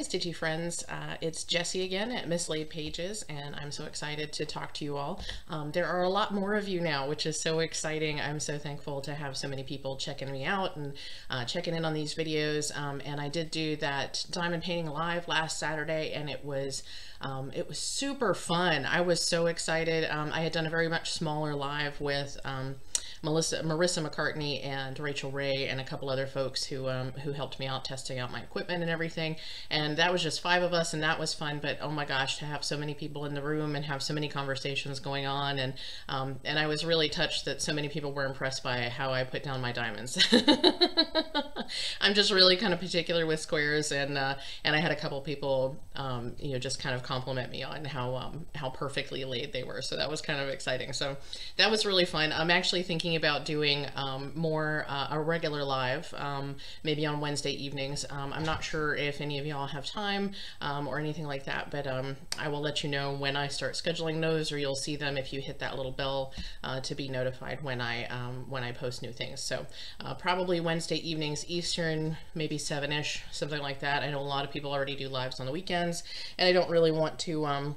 Hi, Stitchy friends. Uh, it's Jessie again at Mislaid Pages, and I'm so excited to talk to you all. Um, there are a lot more of you now, which is so exciting. I'm so thankful to have so many people checking me out and uh, checking in on these videos. Um, and I did do that diamond painting live last Saturday, and it was um, it was super fun. I was so excited. Um, I had done a very much smaller live with um, Melissa, Marissa McCartney and Rachel Ray and a couple other folks who um, who helped me out testing out my equipment and everything. And that was just five of us, and that was fun. But oh my gosh, to have so many people in the room and have so many conversations going on, and um, and I was really touched that so many people were impressed by how I put down my diamonds. I'm just really kind of particular with squares, and uh, and I had a couple people, um, you know, just kind of compliment me on how um, how perfectly laid they were. So that was kind of exciting. So that was really fun. I'm actually thinking about doing um, more uh, a regular live, um, maybe on Wednesday evenings. Um, I'm not sure if any of y'all have time um, or anything like that, but I will let you know when I start scheduling those, or you'll see them if you hit that little bell uh, to be notified when I when I post new things. So uh, probably Wednesday evenings Eastern, maybe seven-ish, something like that. I know a lot of people already do lives on the and I don't really want to um,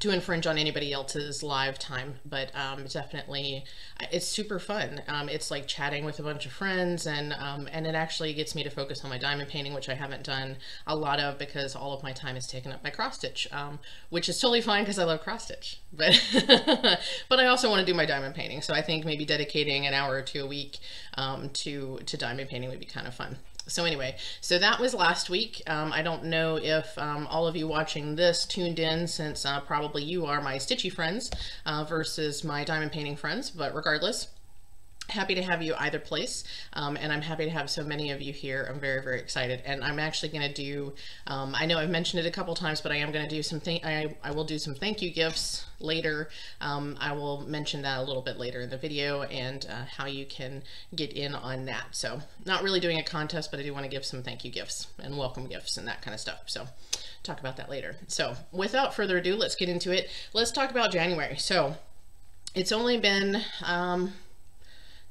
to infringe on anybody else's live time, but um, definitely it's super fun. Um, it's like chatting with a bunch of friends, and um, and it actually gets me to focus on my diamond painting, which I haven't done a lot of because all of my time is taken up by cross stitch, um, which is totally fine because I love cross stitch. But but I also want to do my diamond painting, so I think maybe dedicating an hour or two a week um, to to diamond painting would be kind of fun so anyway, so that was last week. Um, I don't know if um, all of you watching this tuned in since uh, probably you are my stitchy friends uh, versus my diamond painting friends, but regardless, happy to have you either place um, and I'm happy to have so many of you here. I'm very very excited. And I'm actually going to do um, I know I've mentioned it a couple times but I am going to do some I, I will do some thank you gifts later. Um, I will mention that a little bit later in the video and uh, how you can get in on that. So not really doing a contest but I do want to give some thank you gifts and welcome gifts and that kind of stuff. So talk about that later. So without further ado let's get into it. Let's talk about January. So it's only been um,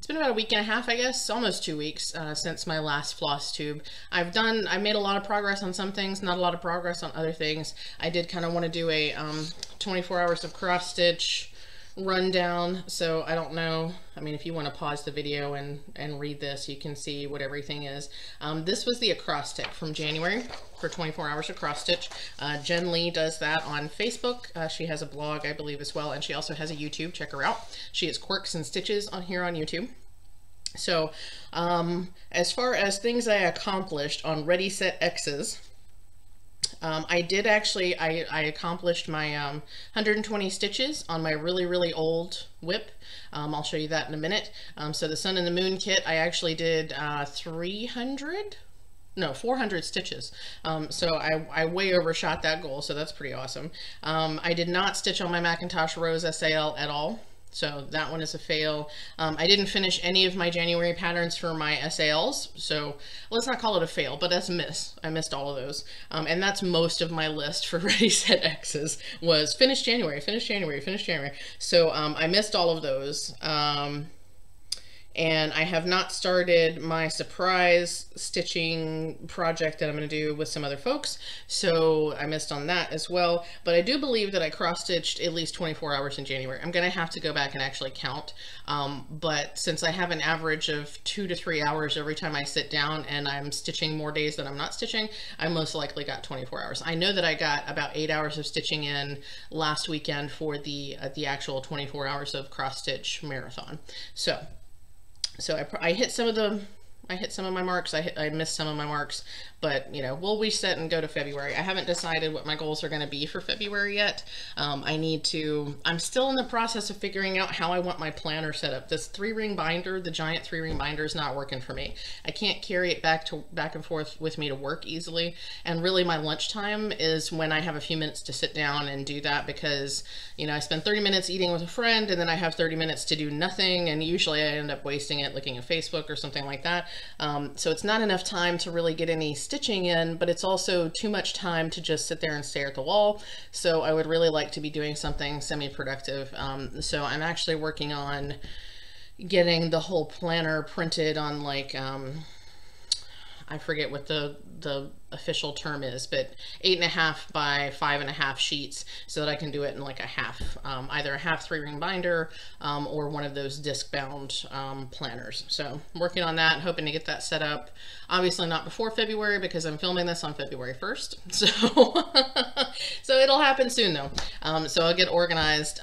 it's been about a week and a half, I guess, almost two weeks uh, since my last floss tube. I've done, I made a lot of progress on some things, not a lot of progress on other things. I did kind of want to do a um, 24 hours of cross stitch rundown, so I don't know. I mean, if you want to pause the video and, and read this, you can see what everything is. Um, this was the acrostic from January for 24 hours of cross stitch. Uh, Jen Lee does that on Facebook. Uh, she has a blog, I believe, as well, and she also has a YouTube. Check her out. She has Quirks and Stitches on here on YouTube. So, um, as far as things I accomplished on Ready Set X's, um, I did actually, I, I accomplished my um, 120 stitches on my really, really old whip. Um, I'll show you that in a minute. Um, so the Sun and the Moon kit, I actually did uh, 300 no 400 stitches um, so I, I way overshot that goal so that's pretty awesome um, I did not stitch on my Mackintosh Rose SAL at all so that one is a fail. Um, I didn't finish any of my January patterns for my SALs, so let's not call it a fail, but that's a miss. I missed all of those. Um, and that's most of my list for Ready Set X's was finish January, finish January, finish January. So um, I missed all of those. Um, and I have not started my surprise stitching project that I'm going to do with some other folks, so I missed on that as well, but I do believe that I cross-stitched at least 24 hours in January. I'm going to have to go back and actually count, um, but since I have an average of two to three hours every time I sit down and I'm stitching more days than I'm not stitching, I most likely got 24 hours. I know that I got about eight hours of stitching in last weekend for the, uh, the actual 24 hours of cross-stitch marathon. So so I, I hit some of the I hit some of my marks. I hit, I missed some of my marks, but you know, we'll reset and go to February. I haven't decided what my goals are going to be for February yet. Um, I need to, I'm still in the process of figuring out how I want my planner set up. This three ring binder, the giant three ring binder is not working for me. I can't carry it back to back and forth with me to work easily. And really my lunchtime is when I have a few minutes to sit down and do that because, you know, I spend 30 minutes eating with a friend and then I have 30 minutes to do nothing. And usually I end up wasting it looking at Facebook or something like that. Um, so it's not enough time to really get any stitching in, but it's also too much time to just sit there and stare at the wall. So I would really like to be doing something semi-productive. Um, so I'm actually working on getting the whole planner printed on like, um, I forget what the the official term is, but eight and a half by five and a half sheets so that I can do it in like a half, um, either a half three ring binder um, or one of those disc bound um, planners. So working on that, hoping to get that set up. Obviously not before February because I'm filming this on February 1st. So, so it'll happen soon though. Um, so I'll get organized.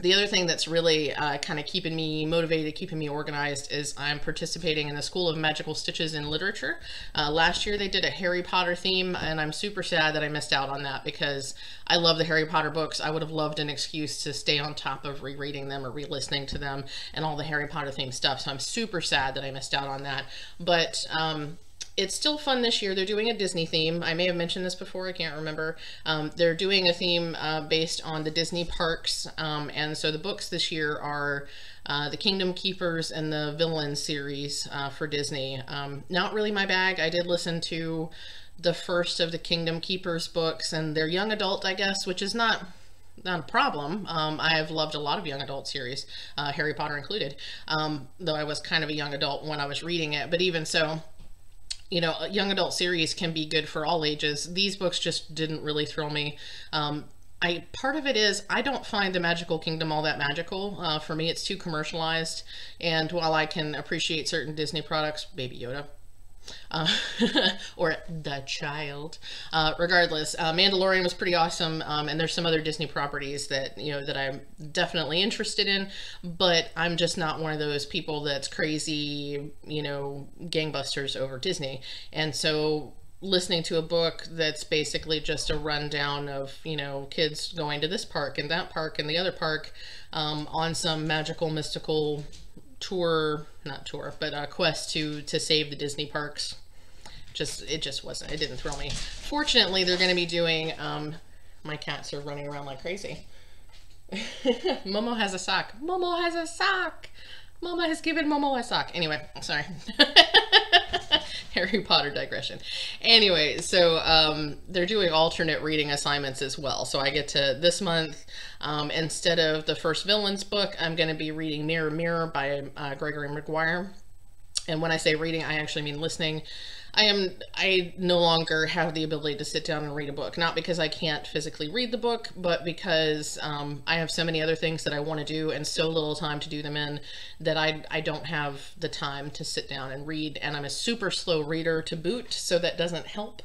The other thing that's really uh, kind of keeping me motivated, keeping me organized, is I'm participating in the School of Magical Stitches in Literature. Uh, last year they did a Harry Potter theme, and I'm super sad that I missed out on that because I love the Harry Potter books. I would have loved an excuse to stay on top of rereading them or re-listening to them and all the Harry Potter themed stuff. So I'm super sad that I missed out on that. But um, it's still fun this year. They're doing a Disney theme. I may have mentioned this before. I can't remember. Um, they're doing a theme uh, based on the Disney parks. Um, and so the books this year are uh, the Kingdom Keepers and the Villain series uh, for Disney. Um, not really my bag. I did listen to the first of the Kingdom Keepers books and they're young adult, I guess, which is not not a problem. Um, I have loved a lot of young adult series, uh, Harry Potter included, um, though I was kind of a young adult when I was reading it. But even so, you know, a young adult series can be good for all ages. These books just didn't really thrill me. Um, I part of it is I don't find the Magical Kingdom all that magical. Uh, for me, it's too commercialized. And while I can appreciate certain Disney products, Baby Yoda, uh, or the child. Uh, regardless, uh, Mandalorian was pretty awesome, um, and there's some other Disney properties that you know that I'm definitely interested in, but I'm just not one of those people that's crazy, you know, gangbusters over Disney, and so listening to a book that's basically just a rundown of you know kids going to this park and that park and the other park um, on some magical mystical tour, not tour, but a quest to to save the Disney parks. Just it just wasn't. It didn't thrill me. Fortunately, they're going to be doing. Um, my cats are running around like crazy. Momo has a sock. Momo has a sock. Mama has given Momo a sock. Anyway, sorry. Harry Potter digression. Anyway, so um, they're doing alternate reading assignments as well. So I get to this month, um, instead of the first villain's book, I'm going to be reading Mirror Mirror by uh, Gregory Maguire. And when I say reading, I actually mean listening. I am I no longer have the ability to sit down and read a book. Not because I can't physically read the book, but because um, I have so many other things that I want to do and so little time to do them in that I I don't have the time to sit down and read. And I'm a super slow reader to boot, so that doesn't help.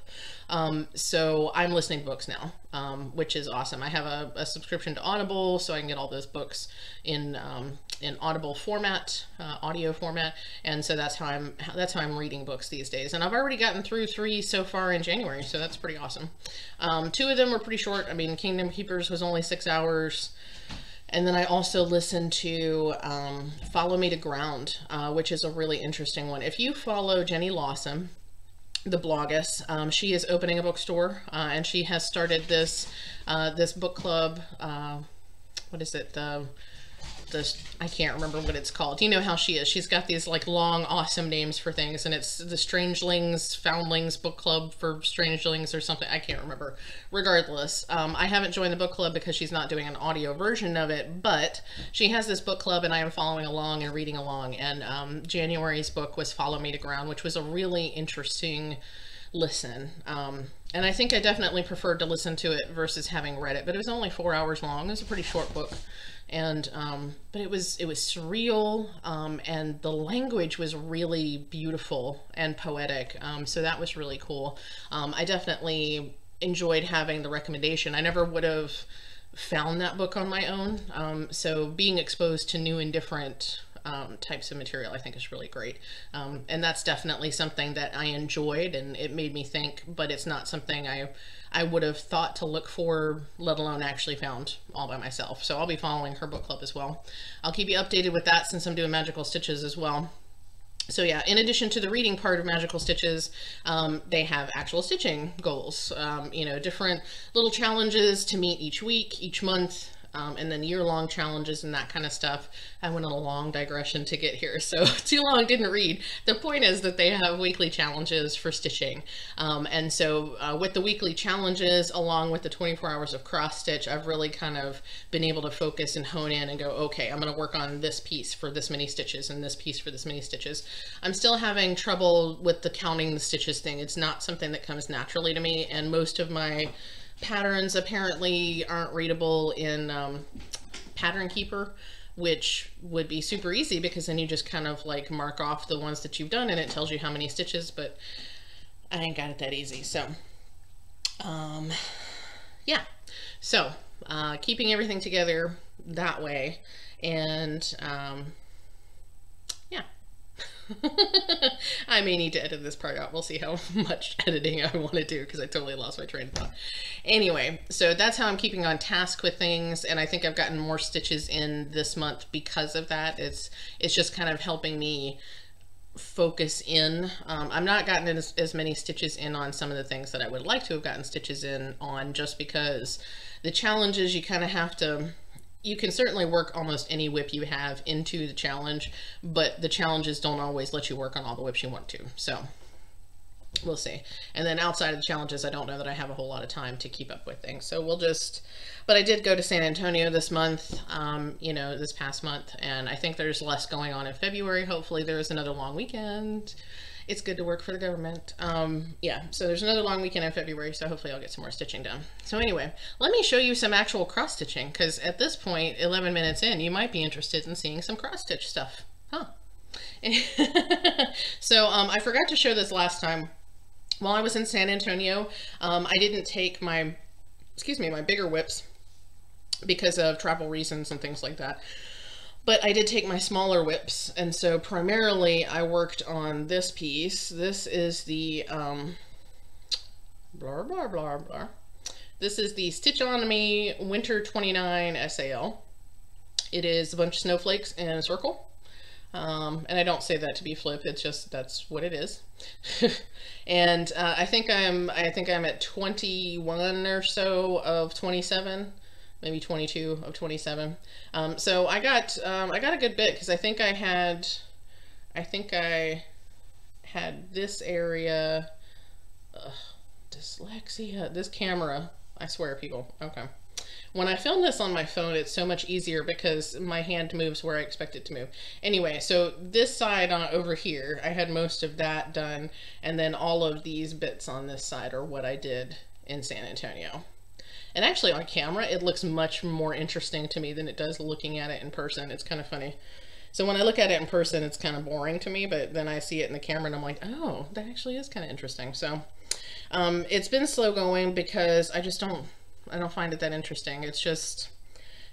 Um, so I'm listening to books now, um, which is awesome. I have a, a, subscription to Audible, so I can get all those books in um, in Audible format, uh, audio format, and so that's how I'm that's how I'm reading books these days. And I've already gotten through three so far in January, so that's pretty awesome. Um, two of them were pretty short. I mean, Kingdom Keepers was only six hours. And then I also listened to um, Follow Me to Ground, uh, which is a really interesting one. If you follow Jenny Lawson, the bloggess. Um, she is opening a bookstore, uh, and she has started this uh, this book club. Uh, what is it? The the I can't remember what it's called. You know how she is. She's got these like long, awesome names for things, and it's the Strangelings Foundlings Book Club for Strangelings or something. I can't remember. Regardless, um, I haven't joined the book club because she's not doing an audio version of it, but she has this book club, and I am following along and reading along. And um, January's book was Follow Me to Ground, which was a really interesting listen. Um, and I think I definitely preferred to listen to it versus having read it, but it was only four hours long. It was a pretty short book and um, but it was it was surreal um, and the language was really beautiful and poetic. Um, so that was really cool. Um, i definitely enjoyed having the recommendation. I never would have found that book on my own. Um, so being exposed to new and different um, types of material I think is really great. Um, and that's definitely something that I enjoyed and it made me think, but it's not something I I would have thought to look for, let alone actually found all by myself. So I'll be following her book club as well. I'll keep you updated with that since I'm doing Magical Stitches as well. So yeah, in addition to the reading part of Magical Stitches, um, they have actual stitching goals. Um, you know, different little challenges to meet each week, each month, um, and then year-long challenges and that kind of stuff. I went on a long digression to get here, so too long didn't read. The point is that they have weekly challenges for stitching, um, and so uh, with the weekly challenges, along with the 24 hours of cross stitch, I've really kind of been able to focus and hone in and go, okay, I'm going to work on this piece for this many stitches and this piece for this many stitches. I'm still having trouble with the counting the stitches thing. It's not something that comes naturally to me, and most of my patterns apparently aren't readable in um, Pattern Keeper, which would be super easy because then you just kind of like mark off the ones that you've done and it tells you how many stitches, but I ain't got it that easy. So, um, yeah. So, uh, keeping everything together that way and, um. I may need to edit this part out. We'll see how much editing I want to do because I totally lost my train of thought. Anyway, so that's how I'm keeping on task with things, and I think I've gotten more stitches in this month because of that. It's it's just kind of helping me focus in. Um, I'm not gotten as, as many stitches in on some of the things that I would like to have gotten stitches in on just because the challenges you kind of have to you can certainly work almost any whip you have into the challenge, but the challenges don't always let you work on all the whips you want to. So we'll see. And then outside of the challenges, I don't know that I have a whole lot of time to keep up with things. So we'll just, but I did go to San Antonio this month, um, you know, this past month, and I think there's less going on in February. Hopefully there's another long weekend it's good to work for the government. Um, yeah, so there's another long weekend in February, so hopefully I'll get some more stitching done. So anyway, let me show you some actual cross stitching, because at this point, 11 minutes in, you might be interested in seeing some cross stitch stuff. Huh. so um, I forgot to show this last time. While I was in San Antonio, um, I didn't take my, excuse me, my bigger whips because of travel reasons and things like that. But I did take my smaller whips, and so primarily I worked on this piece. This is the, um, blah, blah, blah, blah. This is the Stitchonomy Winter 29 SAL. It is a bunch of snowflakes in a circle. Um, and I don't say that to be flip, it's just, that's what it is. and uh, I think I'm, I think I'm at 21 or so of 27 maybe 22 of 27. Um, so I got um, I got a good bit because I think I had I think I had this area dyslexia this camera I swear people. Okay. When I film this on my phone it's so much easier because my hand moves where I expect it to move. Anyway so this side on over here I had most of that done and then all of these bits on this side are what I did in San Antonio and actually on camera, it looks much more interesting to me than it does looking at it in person. It's kind of funny. So when I look at it in person, it's kind of boring to me, but then I see it in the camera and I'm like, oh, that actually is kind of interesting. So um, it's been slow going because I just don't, I don't find it that interesting. It's just,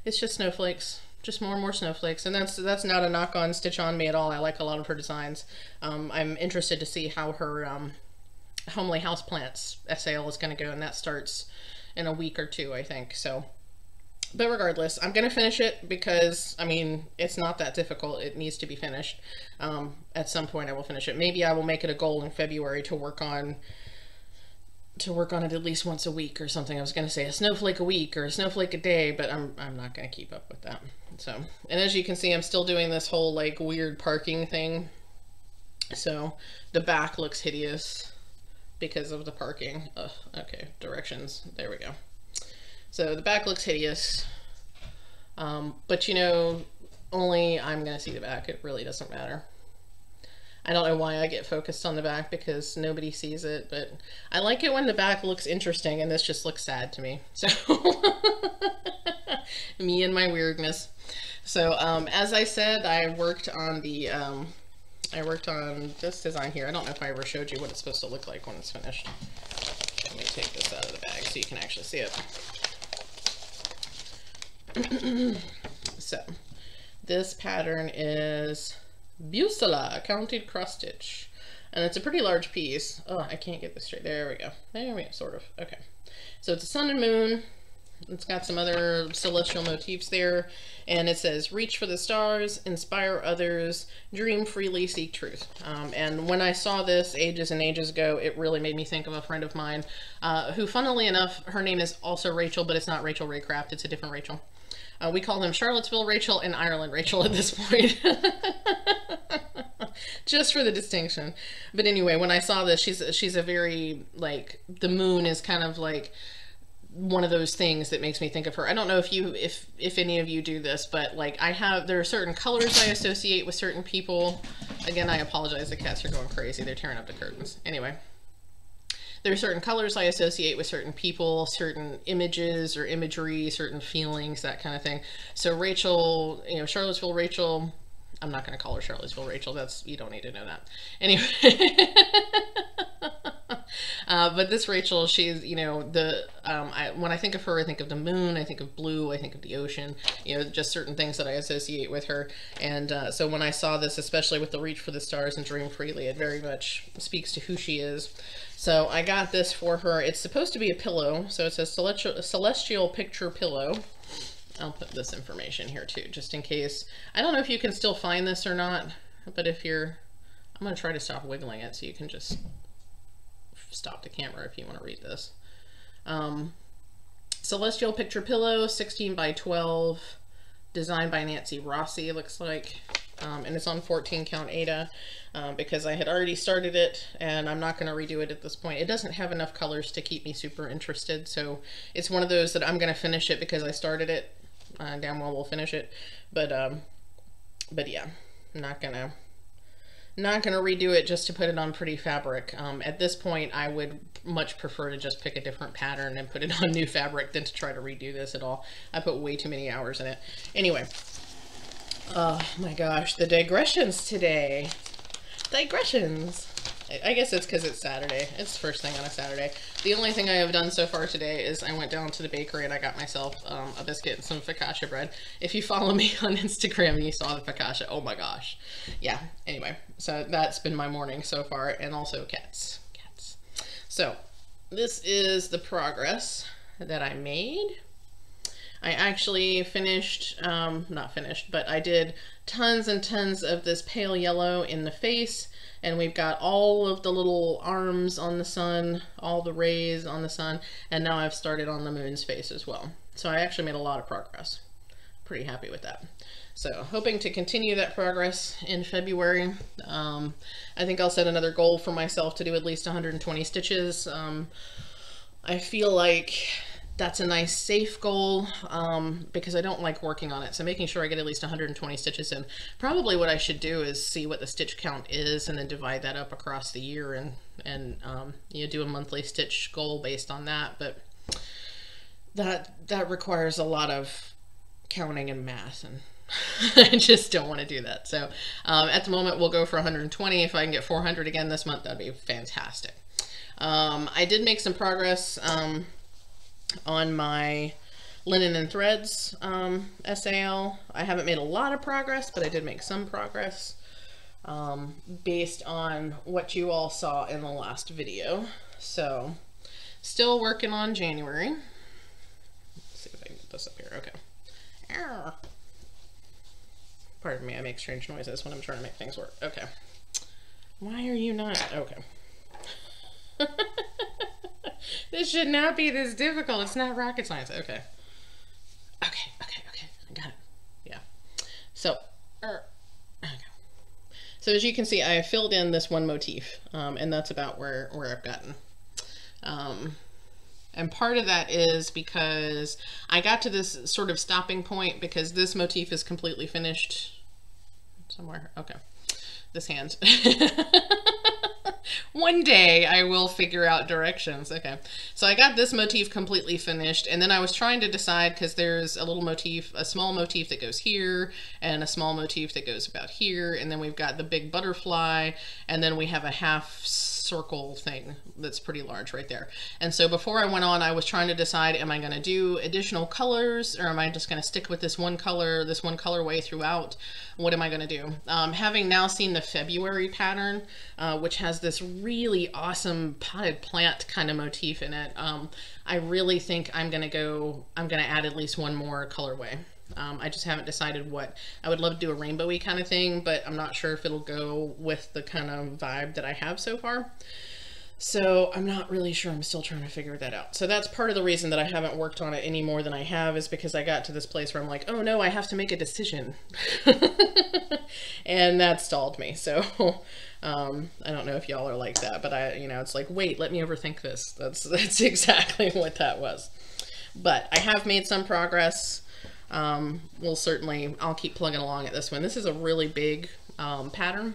it's just snowflakes just more and more snowflakes and that's that's not a knock on Stitchonomy at all i like a lot of her designs um, i'm interested to see how her um, homely houseplants sal is going to go and that starts in a week or two, I think. So, but regardless, I'm going to finish it because, I mean, it's not that difficult. It needs to be finished. Um, at some point I will finish it. Maybe I will make it a goal in February to work on to work on it at least once a week or something. I was going to say a snowflake a week or a snowflake a day, but I'm, I'm not going to keep up with that. So, and as you can see, I'm still doing this whole like weird parking thing. So the back looks hideous because of the parking. Ugh, okay, directions. There we go. So the back looks hideous. Um, but you know, only I'm going to see the back. It really doesn't matter. I don't know why I get focused on the back because nobody sees it, but I like it when the back looks interesting and this just looks sad to me. So me and my weirdness. So um, as I said, I worked on the um, I worked on this design here. I don't know if I ever showed you what it's supposed to look like when it's finished. Let me take this out of the bag so you can actually see it. so, this pattern is Bucilla Counted Cross Stitch. And it's a pretty large piece. Oh, I can't get this straight. There we go. There we go, sort of. Okay. So it's a sun and moon. It's got some other celestial motifs there. And it says, reach for the stars, inspire others, dream freely, seek truth. Um, and when I saw this ages and ages ago, it really made me think of a friend of mine uh, who, funnily enough, her name is also Rachel, but it's not Rachel Raycraft. It's a different Rachel. Uh, we call them Charlottesville Rachel and Ireland Rachel at this point. Just for the distinction. But anyway, when I saw this, she's she's a very like the moon is kind of like one of those things that makes me think of her. I don't know if you if if any of you do this, but like I have there are certain colors I associate with certain people. Again, I apologize the cats are going crazy. They're tearing up the curtains. Anyway, there are certain colors I associate with certain people, certain images or imagery, certain feelings, that kind of thing. So Rachel, you know, Charlottesville Rachel, I'm not going to call her Charlottesville Rachel. That's you don't need to know that. Anyway, uh, but this Rachel, she's you know the um, I, when I think of her, I think of the moon, I think of blue, I think of the ocean. You know, just certain things that I associate with her. And uh, so when I saw this, especially with the Reach for the Stars and Dream Freely, it very much speaks to who she is. So I got this for her. It's supposed to be a pillow, so it's a celestial, celestial picture pillow. I'll put this information here too, just in case. I don't know if you can still find this or not, but if you're, I'm going to try to stop wiggling it so you can just stop the camera if you want to read this. Um, Celestial Picture Pillow, 16 by 12, designed by Nancy Rossi, looks like. Um, and it's on 14 count Aida um, because I had already started it and I'm not going to redo it at this point. It doesn't have enough colors to keep me super interested, so it's one of those that I'm going to finish it because I started it uh, damn well we'll finish it. But um, but yeah, I'm not gonna not gonna redo it just to put it on pretty fabric. Um, at this point, I would much prefer to just pick a different pattern and put it on new fabric than to try to redo this at all. I put way too many hours in it. Anyway, oh my gosh, the digressions today. Digressions. I guess it's because it's Saturday. It's first thing on a Saturday. The only thing I have done so far today is I went down to the bakery and I got myself um, a biscuit and some focaccia bread. If you follow me on Instagram you saw the focaccia, oh my gosh. Yeah, anyway, so that's been my morning so far and also cats. Cats. So this is the progress that I made. I actually finished, um, not finished, but I did tons and tons of this pale yellow in the face and we've got all of the little arms on the sun, all the rays on the sun, and now I've started on the moon's face as well. So I actually made a lot of progress. Pretty happy with that. So hoping to continue that progress in February. Um, I think I'll set another goal for myself to do at least 120 stitches. Um, I feel like that's a nice safe goal um, because I don't like working on it. So making sure I get at least 120 stitches in. Probably what I should do is see what the stitch count is and then divide that up across the year and, and um, you know, do a monthly stitch goal based on that. But that, that requires a lot of counting and math and I just don't want to do that. So um, at the moment we'll go for 120. If I can get 400 again this month, that'd be fantastic. Um, I did make some progress. On my linen and threads um, SAL. I haven't made a lot of progress, but I did make some progress um, based on what you all saw in the last video. So still working on January. Let's see if I can get this up here. Okay. Arr. Pardon me, I make strange noises when I'm trying to make things work. Okay. Why are you not? Okay. this should not be this difficult. It's not rocket science. Okay. Okay, okay, okay. I got it. Yeah. So, er, okay. So as you can see, I filled in this one motif, um, and that's about where, where I've gotten. Um, and part of that is because I got to this sort of stopping point because this motif is completely finished somewhere. Okay. This hand. One day I will figure out directions. Okay. So I got this motif completely finished and then I was trying to decide because there's a little motif, a small motif that goes here and a small motif that goes about here. And then we've got the big butterfly and then we have a half circle thing that's pretty large right there. And so before I went on, I was trying to decide, am I going to do additional colors or am I just going to stick with this one color, this one colorway throughout? What am I going to do? Um, having now seen the February pattern, uh, which has this really awesome potted plant kind of motif in it, um, I really think I'm going to go, I'm going to add at least one more colorway. Um, I just haven't decided what. I would love to do a rainbowy kind of thing, but I'm not sure if it'll go with the kind of vibe that I have so far. So I'm not really sure. I'm still trying to figure that out. So that's part of the reason that I haven't worked on it any more than I have is because I got to this place where I'm like, oh no, I have to make a decision. and that stalled me. So um, I don't know if y'all are like that, but I, you know, it's like, wait, let me overthink this. That's, that's exactly what that was. But I have made some progress. Um, we'll certainly, I'll keep plugging along at this one. This is a really big um, pattern.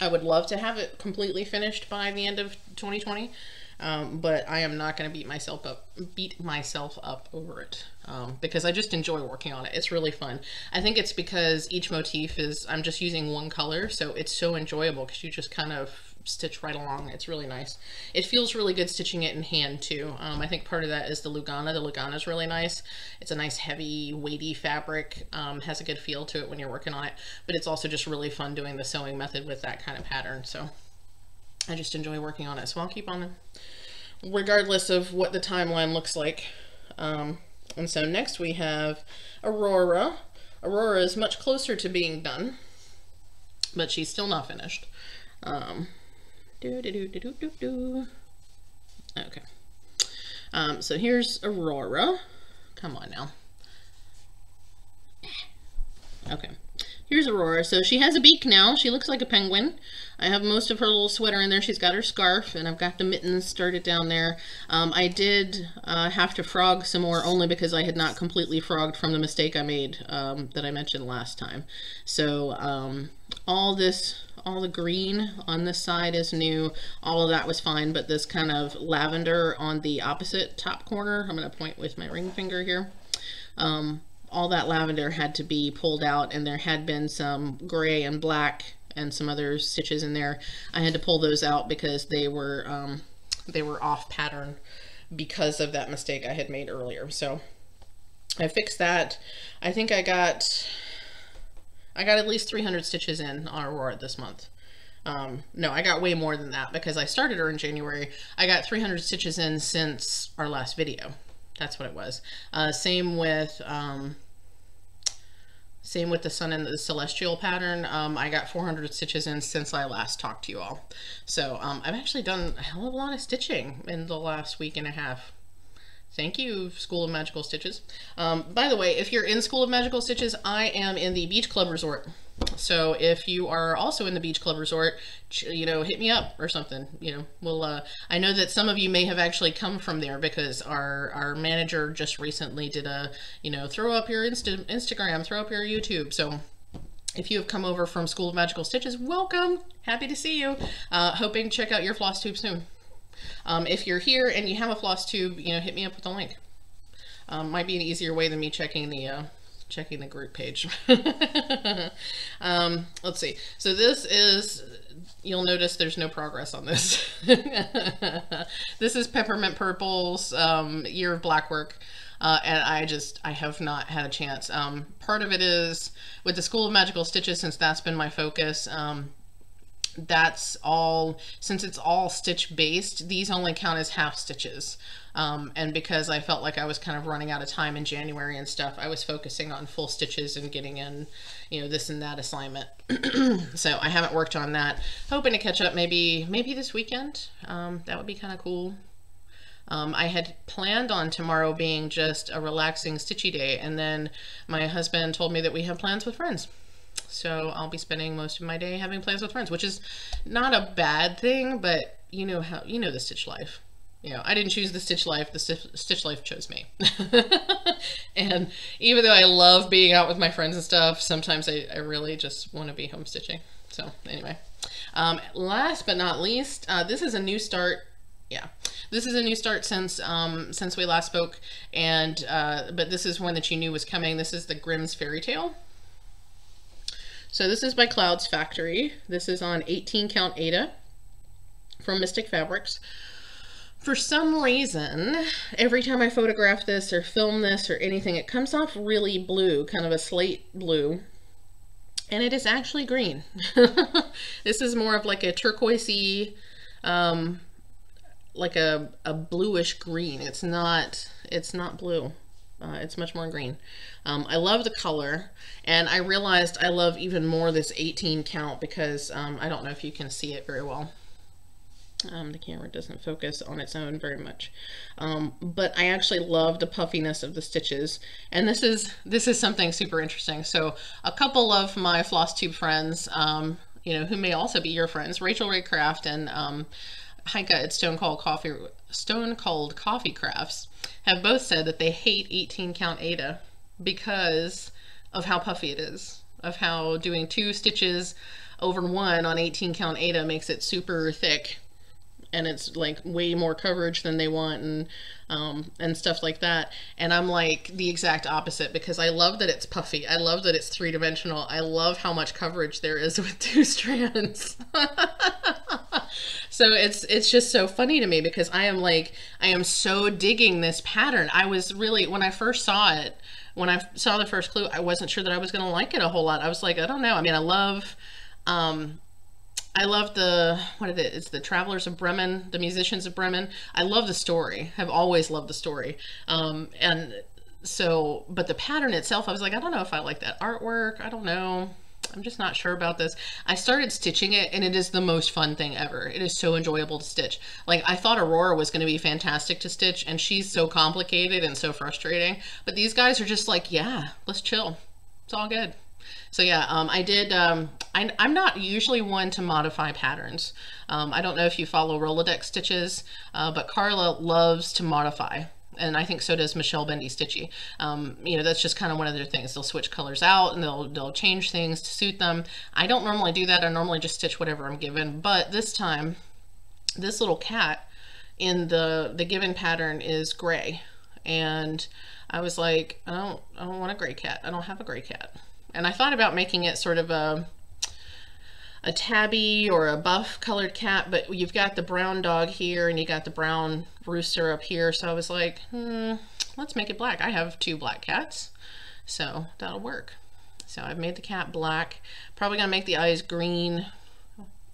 I would love to have it completely finished by the end of 2020, um, but I am not going to beat myself up beat myself up over it um, because I just enjoy working on it. It's really fun. I think it's because each motif is I'm just using one color, so it's so enjoyable because you just kind of stitch right along. It's really nice. It feels really good stitching it in hand too. Um, I think part of that is the Lugana. The Lugana is really nice. It's a nice heavy weighty fabric. Um, has a good feel to it when you're working on it, but it's also just really fun doing the sewing method with that kind of pattern. So I just enjoy working on it. So I'll keep on regardless of what the timeline looks like. Um, and so next we have Aurora. Aurora is much closer to being done, but she's still not finished. Um, do, do, do, do, do, do. Okay. Um, so here's Aurora. Come on now. Okay. Here's Aurora. So she has a beak now. She looks like a penguin. I have most of her little sweater in there. She's got her scarf, and I've got the mittens started down there. Um, I did uh, have to frog some more only because I had not completely frogged from the mistake I made um, that I mentioned last time. So um, all this all the green on this side is new. All of that was fine, but this kind of lavender on the opposite top corner, I'm going to point with my ring finger here. Um, all that lavender had to be pulled out and there had been some gray and black and some other stitches in there. I had to pull those out because they were um, they were off pattern because of that mistake I had made earlier. So I fixed that. I think I got I got at least 300 stitches in on Aurora this month. Um, no, I got way more than that because I started her in January. I got 300 stitches in since our last video. That's what it was. Uh, same with, um, same with the sun and the celestial pattern. Um, I got 400 stitches in since I last talked to you all. So um, I've actually done a hell of a lot of stitching in the last week and a half. Thank you, School of Magical Stitches. Um, by the way, if you're in School of Magical Stitches, I am in the Beach Club Resort. So if you are also in the Beach Club Resort, you know, hit me up or something. You know, we'll. Uh, I know that some of you may have actually come from there because our our manager just recently did a, you know, throw up your Insta Instagram, throw up your YouTube. So if you have come over from School of Magical Stitches, welcome. Happy to see you. Uh, hoping to check out your floss tube soon. Um, if you're here and you have a floss tube, you know, hit me up with a link. Um, might be an easier way than me checking the uh, checking the group page. um, let's see. So this is, you'll notice there's no progress on this. this is Peppermint Purple's um, Year of Black Work. Uh, and I just, I have not had a chance. Um, part of it is with the School of Magical Stitches, since that's been my focus, um, that's all, since it's all stitch based, these only count as half stitches. Um, and because I felt like I was kind of running out of time in January and stuff, I was focusing on full stitches and getting in, you know, this and that assignment. so I haven't worked on that. Hoping to catch up maybe, maybe this weekend. Um, that would be kind of cool. Um, I had planned on tomorrow being just a relaxing stitchy day, and then my husband told me that we have plans with friends. So I'll be spending most of my day having plans with friends, which is not a bad thing, but you know how you know the stitch life. You know, I didn't choose the stitch life, the stitch life chose me. and even though I love being out with my friends and stuff, sometimes I, I really just want to be home stitching. So anyway, um, last but not least, uh, this is a new start yeah this is a new start since um since we last spoke and uh but this is one that you knew was coming this is the grimm's fairy tale so this is by Clouds Factory. This is on 18 count Aida from Mystic Fabrics. For some reason, every time I photograph this or film this or anything, it comes off really blue, kind of a slate blue. And it is actually green. this is more of like a turquoisey, um, like a, a bluish green. It's not, it's not blue. Uh, it's much more green. Um, I love the color, and I realized I love even more this 18 count because um, I don't know if you can see it very well. Um, the camera doesn't focus on its own very much. Um, but I actually love the puffiness of the stitches. And this is this is something super interesting. So a couple of my floss tube friends, um, you know, who may also be your friends, Rachel Raycraft and um, Heike at Stone Cold Coffee Stone Cold Coffee Crafts, have both said that they hate 18 count Aida because of how puffy it is, of how doing two stitches over one on 18 count Aida makes it super thick and it's like way more coverage than they want and um, and stuff like that. And I'm like the exact opposite because I love that it's puffy. I love that it's three dimensional. I love how much coverage there is with two strands. so it's it's just so funny to me because I am like I am so digging this pattern. I was really when I first saw it, when I saw the first clue, I wasn't sure that I was going to like it a whole lot. I was like, I don't know. I mean, I love um, I love the what is it? It's the Travelers of Bremen, the Musicians of Bremen. I love the story. Have always loved the story. Um, and so, but the pattern itself, I was like, I don't know if I like that artwork. I don't know. I'm just not sure about this. I started stitching it and it is the most fun thing ever. It is so enjoyable to stitch. Like I thought Aurora was going to be fantastic to stitch and she's so complicated and so frustrating. But these guys are just like, yeah, let's chill. It's all good. So yeah, um, I did, um, I, am not usually one to modify patterns. Um, I don't know if you follow Rolodex stitches, uh, but Carla loves to modify. And I think so does Michelle Bendy Stitchy. Um, you know, that's just kind of one of their things. They'll switch colors out and they'll, they'll change things to suit them. I don't normally do that. I normally just stitch whatever I'm given. But this time, this little cat in the, the given pattern is gray. And I was like, I don't, I don't want a gray cat. I don't have a gray cat. And I thought about making it sort of a a tabby or a buff colored cat, but you've got the brown dog here and you got the brown rooster up here. So I was like, hmm, let's make it black. I have two black cats, so that'll work. So I've made the cat black. Probably gonna make the eyes green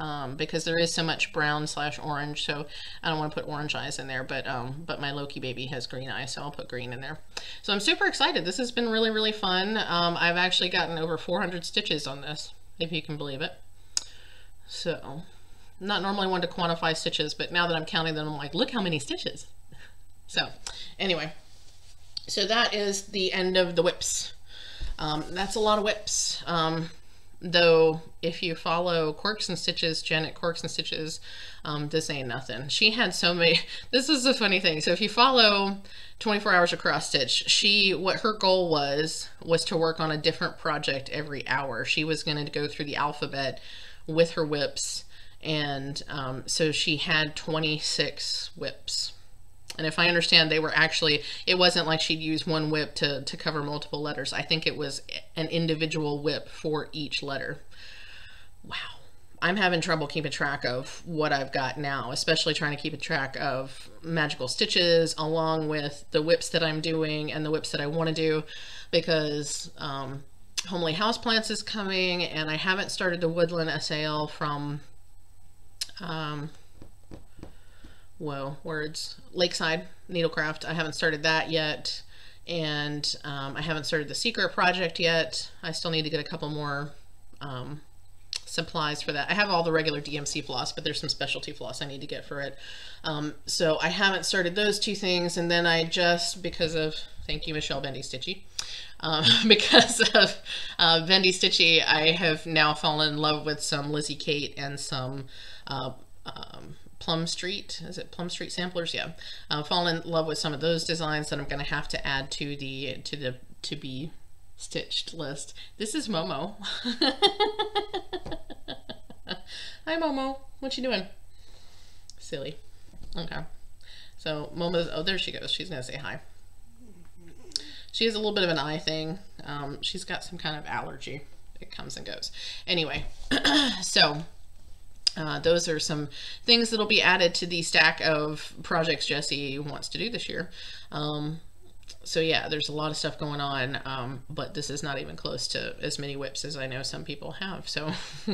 um, because there is so much brown slash orange. So I don't want to put orange eyes in there, but um, but my Loki baby has green eyes, so I'll put green in there. So I'm super excited. This has been really, really fun. Um, I've actually gotten over 400 stitches on this, if you can believe it. So not normally one to quantify stitches, but now that I'm counting them, I'm like, look how many stitches. So anyway, so that is the end of the whips. Um, that's a lot of whips. Um, though if you follow Quirks and Stitches, Janet Quirks and Stitches, um, this ain't nothing. She had so many, this is a funny thing. So if you follow 24 Hours of Cross Stitch, she, what her goal was, was to work on a different project every hour. She was going to go through the alphabet with her whips And um, so she had 26 WIPs and if I understand, they were actually, it wasn't like she'd use one whip to, to cover multiple letters. I think it was an individual whip for each letter. Wow. I'm having trouble keeping track of what I've got now, especially trying to keep a track of magical stitches along with the whips that I'm doing and the whips that I want to do because um, Homely Houseplants is coming and I haven't started the Woodland SAL from um, whoa, words, Lakeside Needlecraft. I haven't started that yet. And um, I haven't started the Secret project yet. I still need to get a couple more um, supplies for that. I have all the regular DMC floss, but there's some specialty floss I need to get for it. Um, so I haven't started those two things. And then I just, because of, thank you, Michelle Bendy Stitchy. Um, because of uh, Bendy Stitchy, I have now fallen in love with some Lizzie Kate and some uh, um, Plum Street. Is it Plum Street Samplers? Yeah. Uh, fallen in love with some of those designs that I'm going to have to add to the to the to be stitched list. This is Momo. Hi Momo. What you doing? Silly. Okay. So Momo's oh there she goes. She's gonna say hi. She has a little bit of an eye thing. Um, she's got some kind of allergy. It comes and goes. Anyway, so uh, those are some things that'll be added to the stack of projects Jesse wants to do this year. Um, so yeah, there's a lot of stuff going on, um, but this is not even close to as many whips as I know some people have. So,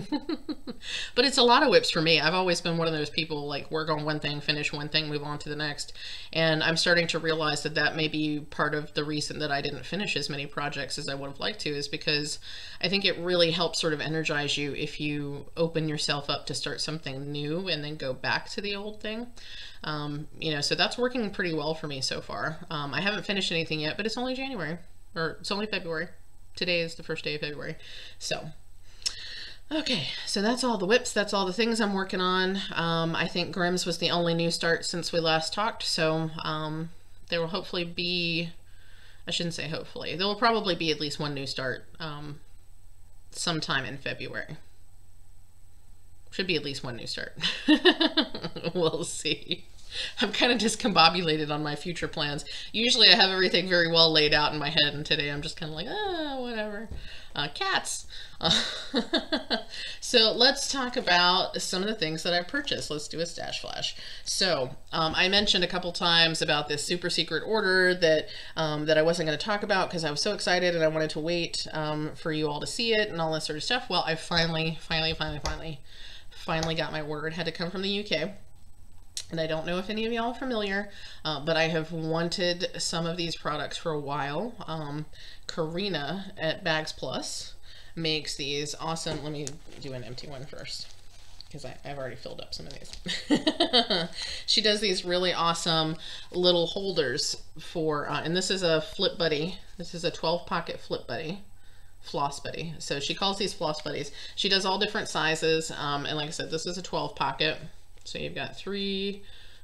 but it's a lot of whips for me. I've always been one of those people like work on one thing, finish one thing, move on to the next, and I'm starting to realize that that may be part of the reason that I didn't finish as many projects as I would have liked to, is because I think it really helps sort of energize you if you open yourself up to start something new and then go back to the old thing. Um, you know, so that's working pretty well for me so far. Um, I haven't finished anything yet, but it's only January, or it's only February. Today is the first day of February. So, okay, so that's all the whips. That's all the things I'm working on. Um, I think Grimm's was the only new start since we last talked, so um, there will hopefully be, I shouldn't say hopefully, there will probably be at least one new start um, sometime in February. Should be at least one new start. we'll see. I'm kind of discombobulated on my future plans. Usually I have everything very well laid out in my head, and today I'm just kind of like, ah, whatever. Uh, cats. So let's talk about some of the things that I purchased. Let's do a stash flash. So um, I mentioned a couple times about this super secret order that um, that I wasn't going to talk about because I was so excited and I wanted to wait um, for you all to see it and all this sort of stuff. Well, I finally, finally, finally, finally, finally got my order. Had to come from the UK and I don't know if any of y'all are familiar, uh, but I have wanted some of these products for a while. Um, Corina at Bagzplus makes these awesome, let me do an empty one first because I've already filled up some of these. she does these really awesome little holders for, uh, and this is a Flip Buddy. This is a 12 pocket Flip Buddy floss buddy. So she calls these floss buddies. She does all different sizes. Um, and like I said, this is a 12 pocket. So you've got three,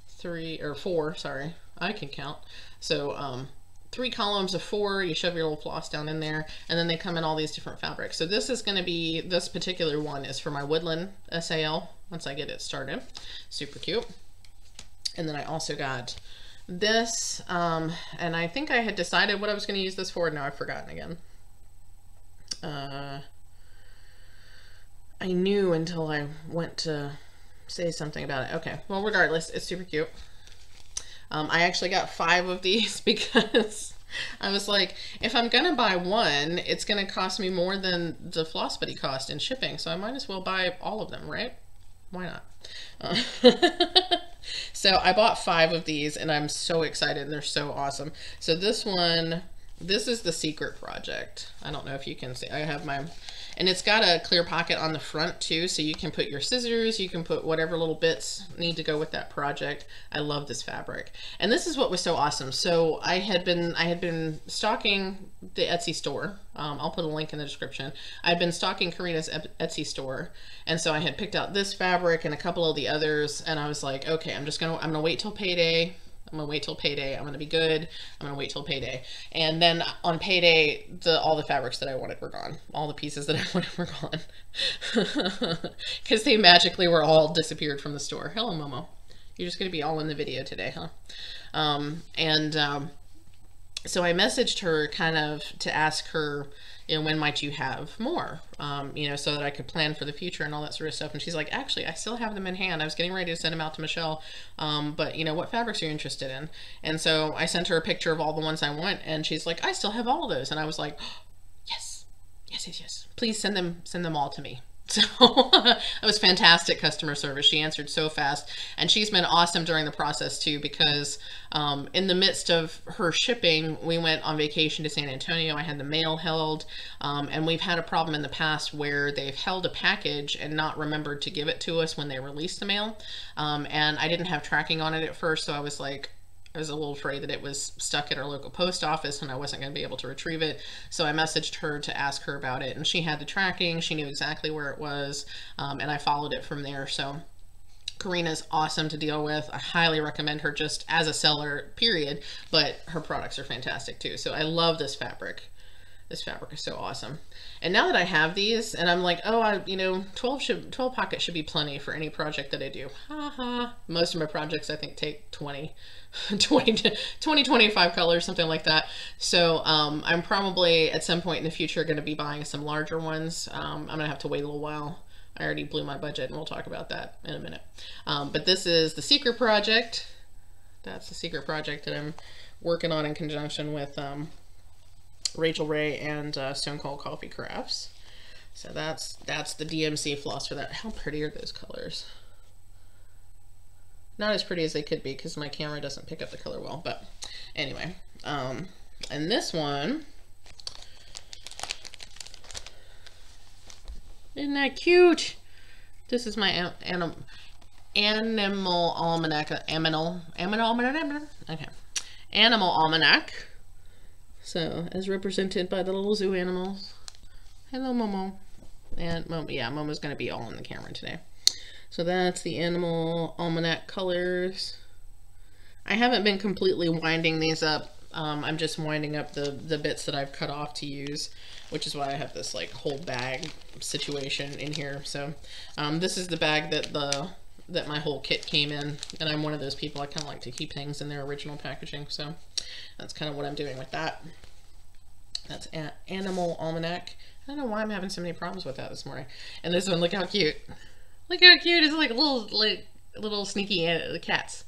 three, or four, sorry, I can count. So um, three columns of four, you shove your little floss down in there, and then they come in all these different fabrics. So this is gonna be, this particular one is for my Woodland SAL, once I get it started. Super cute. And then I also got this, um, and I think I had decided what I was gonna use this for, now I've forgotten again. Uh, I knew until I went to say something about it. Okay, well, regardless, it's super cute. Um, I actually got five of these because I was like, if I'm going to buy one, it's going to cost me more than the Floss Buddy cost in shipping, so I might as well buy all of them, right? Why not? Uh, so I bought five of these, and I'm so excited, and they're so awesome. So this one, this is the Secret Project. I don't know if you can see. I have my and it's got a clear pocket on the front too, so you can put your scissors, you can put whatever little bits need to go with that project. I love this fabric. And this is what was so awesome. So I had been I had been stalking the Etsy store. Um, I'll put a link in the description. I'd been stalking Corina's Etsy store, and so I had picked out this fabric and a couple of the others, and I was like, okay, I'm just gonna I'm gonna wait till payday I'm gonna wait till payday. I'm gonna be good. I'm gonna wait till payday. And then on payday, the all the fabrics that I wanted were gone. All the pieces that I wanted were gone. Because they magically were all disappeared from the store. Hello, Momo. You're just gonna be all in the video today, huh? Um, and um, so I messaged her kind of to ask her you know, when might you have more? Um, you know, so that I could plan for the future and all that sort of stuff. And she's like, actually, I still have them in hand. I was getting ready to send them out to Michelle, um, but you know, what fabrics are you interested in? And so I sent her a picture of all the ones I want, and she's like, I still have all of those. And I was like, yes, yes, yes, yes. Please send them, send them all to me. So it was fantastic customer service. She answered so fast, and she's been awesome during the process too. Because um, in the midst of her shipping, we went on vacation to San Antonio. I had the mail held, um, and we've had a problem in the past where they've held a package and not remembered to give it to us when they released the mail. Um, and I didn't have tracking on it at first, so I was like, I was a little afraid that it was stuck at our local post office and I wasn't going to be able to retrieve it. So I messaged her to ask her about it. And she had the tracking, she knew exactly where it was, um, and I followed it from there. So Corina's awesome to deal with. I highly recommend her just as a seller, period, but her products are fantastic too. So I love this fabric. This fabric is so awesome. And now that I have these and I'm like, oh, I, you know, 12 should 12 pockets should be plenty for any project that I do. Ha ha. Most of my projects I think take 20. 20 20 25 colors something like that so um, i'm probably at some point in the future going to be buying some larger ones um, i'm gonna have to wait a little while i already blew my budget and we'll talk about that in a minute um, but this is the secret project that's the secret project that i'm working on in conjunction with um, Rachel Ray and uh, Stone Cold Coffee Crafts. So that's that's the DMC floss for that. How pretty are those colors? Not as pretty as they could be because my camera doesn't pick up the color well. But anyway, um, and this one, isn't that cute? This is my anim animal almanac. Aminal, aminal almanac. Okay, animal almanac. So as represented by the little zoo animals. Hello, Momo. And Momo, yeah, Momo's gonna be all in the camera today. So that's the animal almanac colors. I haven't been completely winding these up. Um, I'm just winding up the, the bits that I've cut off to use, which is why I have this like whole bag situation in here. So um, this is the bag that the that my whole kit came in, and I'm one of those people I kind of like to keep things in their original packaging. So that's kind of what I'm doing with that. That's Animal Almanac. I don't know why I'm having so many problems with that this morning. And this one, look how cute. Look how cute. It's like little, like, little sneaky the cats.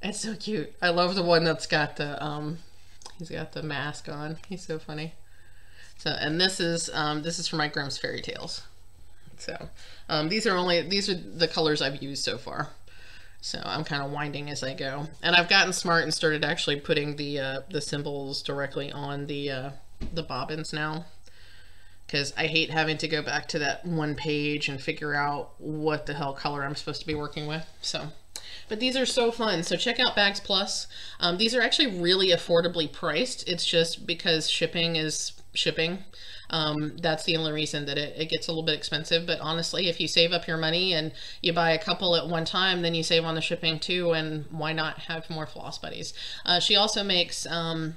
It's so cute. I love the one that's got the, um, he's got the mask on. He's so funny. So, and this is, um, this is for my Grimm's Fairy Tales. So, um, these are only, these are the colors I've used so far. So I'm kind of winding as I go. And I've gotten smart and started actually putting the, uh, the symbols directly on the, uh, the bobbins now because I hate having to go back to that one page and figure out what the hell color I'm supposed to be working with. So, but these are so fun. So check out Bagzplus. Um, these are actually really affordably priced. It's just because shipping is shipping. Um, that's the only reason that it, it gets a little bit expensive. But honestly, if you save up your money and you buy a couple at one time, then you save on the shipping too. And why not have more floss buddies? Uh, she also makes um,